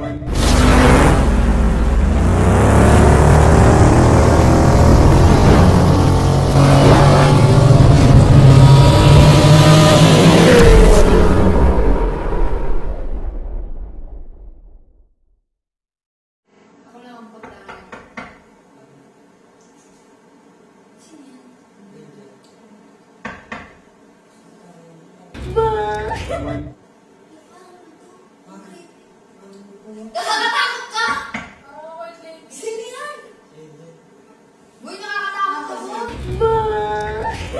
Bye.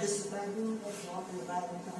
desse barulho, dessa obra, vai, então.